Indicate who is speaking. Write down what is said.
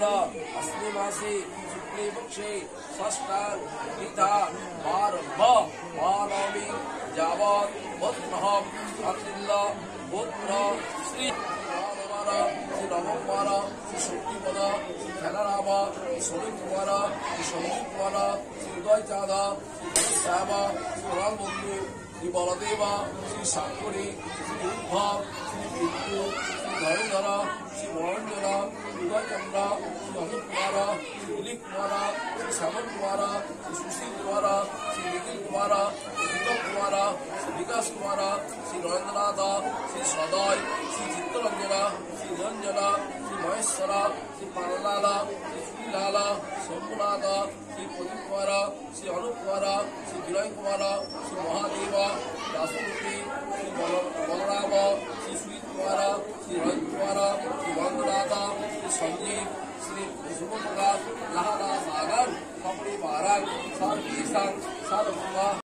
Speaker 1: नवग्र अस्मि मासी शुक्ले पक्षे षष्ठान पिता आरभ मानवी जावत भद्रहम अतिल्ल पुत्र श्री रामकुमार श्री रामकुमार श्री शक्तिपद श्री खेलराम श्री समीप कुमार श्री संजीव कुमार श्री उदय चाँद श्री श्याम श्री राम बंधु श्री बलदेव श्री साकुरी श्री उद्धव श्री बिंदु श्री धरणधर श्री मनोरंजन श्री उदय चंद्र श्री अमित कुमार श्री दिलीप कुमार श्री श्यामल कुमार श्री सुशील कुमार श्री निखिल कुमार श्री दीपक कुमार श्री विकास कुमार श्री नरेंद्रनाथ श्री सदय श्री चित्तरंजन श्री निरंजन श्री महेश्वर श्री पानलाल श्री श्रीलाल शंभुनाथ श्री प्रदीप ବିଳୟ କୁମାର ଶ୍ରୀ ମହାଦେବ ଦାସମୂର୍ତ୍ତି ଶ୍ରୀ ବଳରାମ ଶ୍ରୀ ସୁଜିତ କୁମାର ଶ୍ରୀ ରୋହିତ କୁମାର ଶ୍ରୀ ବନ୍ଦନାଥ ଶ୍ରୀ ସଞ୍ଜୀବ श्री सुबोध लाहदास आगन अपनी महाराज साथ ही साथ सार्वभौमा